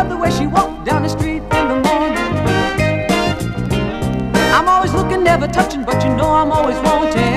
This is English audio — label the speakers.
Speaker 1: love the way she walked down the street in the morning. I'm always looking, never touching, but you know I'm always wanting.